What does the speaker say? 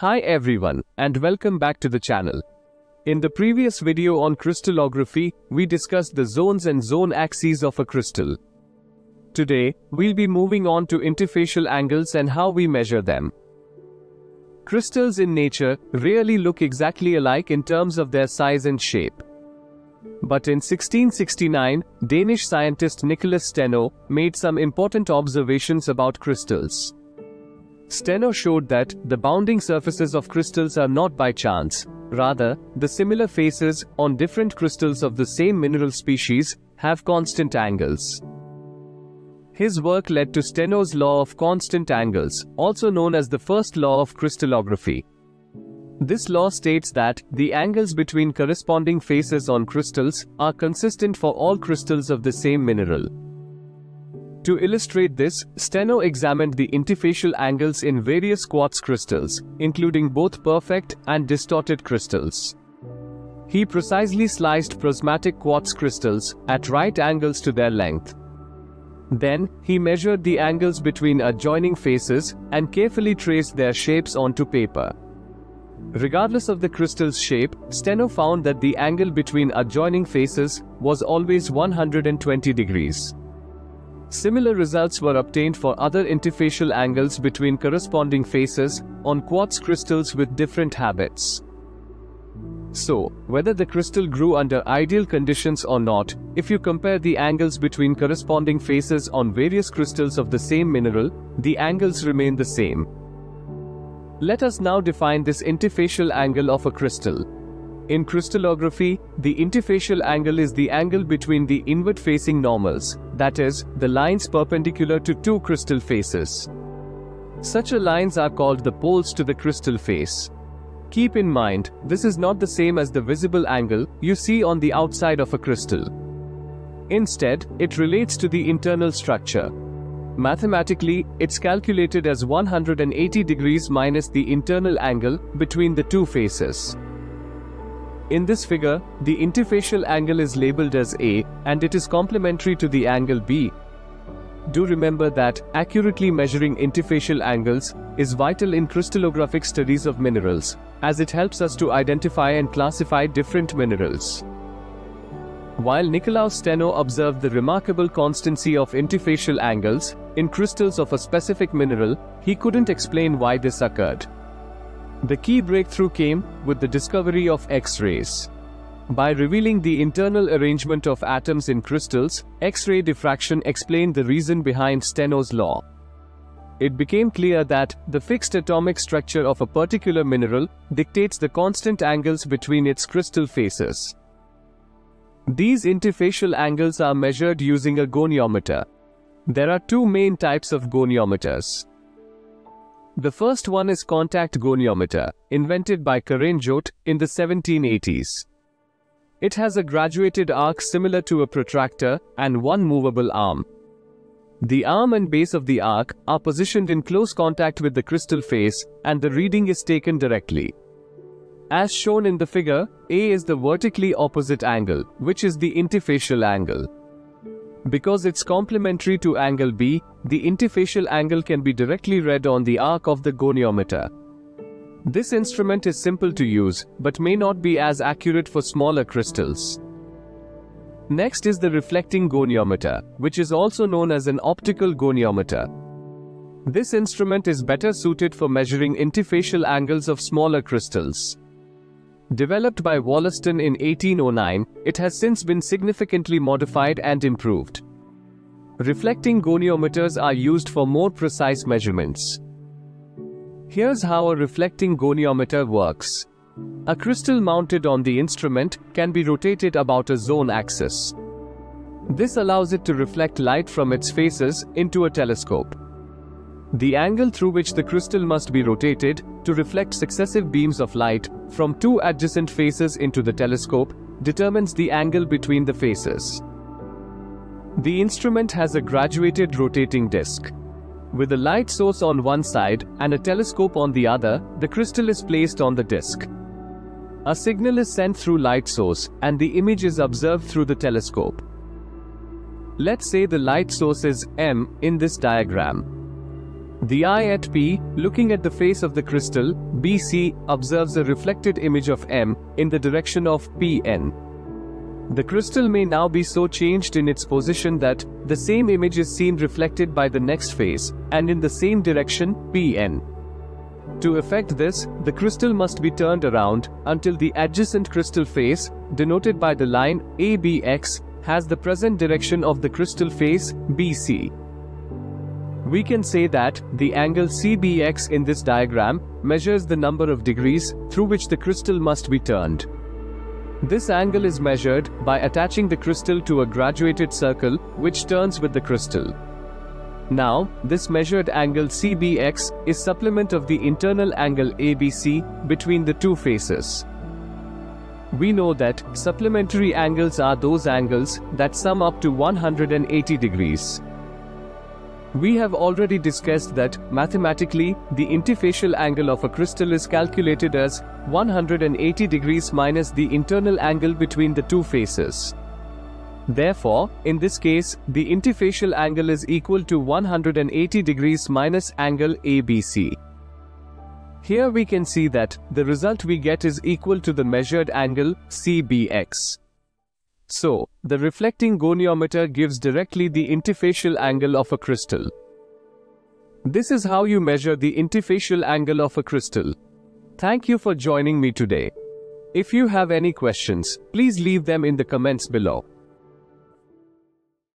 Hi everyone, and welcome back to the channel. In the previous video on crystallography, we discussed the zones and zone axes of a crystal. Today, we'll be moving on to interfacial angles and how we measure them. Crystals in nature rarely look exactly alike in terms of their size and shape. But in 1669, Danish scientist Nicholas Steno made some important observations about crystals. Steno showed that the bounding surfaces of crystals are not by chance. Rather, the similar faces on different crystals of the same mineral species have constant angles. His work led to Steno's law of constant angles, also known as the first law of crystallography. This law states that the angles between corresponding faces on crystals are consistent for all crystals of the same mineral. To illustrate this, Steno examined the interfacial angles in various quartz crystals, including both perfect and distorted crystals. He precisely sliced prismatic quartz crystals at right angles to their length. Then, he measured the angles between adjoining faces and carefully traced their shapes onto paper. Regardless of the crystal's shape, Steno found that the angle between adjoining faces was always 120 degrees. Similar results were obtained for other interfacial angles between corresponding faces on quartz crystals with different habits. So, whether the crystal grew under ideal conditions or not, if you compare the angles between corresponding faces on various crystals of the same mineral, the angles remain the same. Let us now define this interfacial angle of a crystal. In crystallography, the interfacial angle is the angle between the inward-facing normals, that is, the lines perpendicular to two crystal faces. Such lines are called the poles to the crystal face. Keep in mind, this is not the same as the visible angle you see on the outside of a crystal. Instead, it relates to the internal structure. Mathematically, it's calculated as 180 degrees minus the internal angle between the two faces. In this figure, the interfacial angle is labeled as A, and it is complementary to the angle B. Do remember that accurately measuring interfacial angles is vital in crystallographic studies of minerals, as it helps us to identify and classify different minerals. While Nicolaus Steno observed the remarkable constancy of interfacial angles in crystals of a specific mineral, he couldn't explain why this occurred. The key breakthrough came with the discovery of X-rays. By revealing the internal arrangement of atoms in crystals, X-ray diffraction explained the reason behind Steno's law. It became clear that the fixed atomic structure of a particular mineral dictates the constant angles between its crystal faces. These interfacial angles are measured using a goniometer. There are two main types of goniometers. The first one is contact goniometer, invented by Carangeot in the 1780s. It has a graduated arc similar to a protractor and one movable arm. The arm and base of the arc are positioned in close contact with the crystal face and the reading is taken directly. As shown in the figure, A is the vertically opposite angle, which is the interfacial angle. Because it's complementary to angle B, the interfacial angle can be directly read on the arc of the goniometer. This instrument is simple to use, but may not be as accurate for smaller crystals. Next is the reflecting goniometer, which is also known as an optical goniometer. This instrument is better suited for measuring interfacial angles of smaller crystals. Developed by Wollaston in 1809, it has since been significantly modified and improved. Reflecting goniometers are used for more precise measurements. Here's how a reflecting goniometer works. A crystal mounted on the instrument can be rotated about a zone axis. This allows it to reflect light from its faces into a telescope. The angle through which the crystal must be rotated to reflect successive beams of light from two adjacent faces into the telescope determines the angle between the faces. The instrument has a graduated rotating disc. With a light source on one side and a telescope on the other, the crystal is placed on the disc. A signal is sent through light source and the image is observed through the telescope. Let's say the light source is M in this diagram. The eye at P, looking at the face of the crystal, BC, observes a reflected image of M in the direction of PN. The crystal may now be so changed in its position that the same image is seen reflected by the next face, and in the same direction, Pn. To effect this, the crystal must be turned around until the adjacent crystal face, denoted by the line ABX, has the present direction of the crystal face BC. We can say that the angle CBX in this diagram measures the number of degrees through which the crystal must be turned. This angle is measured by attaching the crystal to a graduated circle which turns with the crystal. Now, this measured angle CBX is supplement of the internal angle ABC between the two faces. We know that supplementary angles are those angles that sum up to 180 degrees. We have already discussed that, mathematically, the interfacial angle of a crystal is calculated as 180 degrees minus the internal angle between the two faces. Therefore, in this case, the interfacial angle is equal to 180 degrees minus angle ABC. Here we can see that the result we get is equal to the measured angle CBX. So, the reflecting goniometer gives directly the interfacial angle of a crystal. This is how you measure the interfacial angle of a crystal. Thank you for joining me today. If you have any questions, please leave them in the comments below.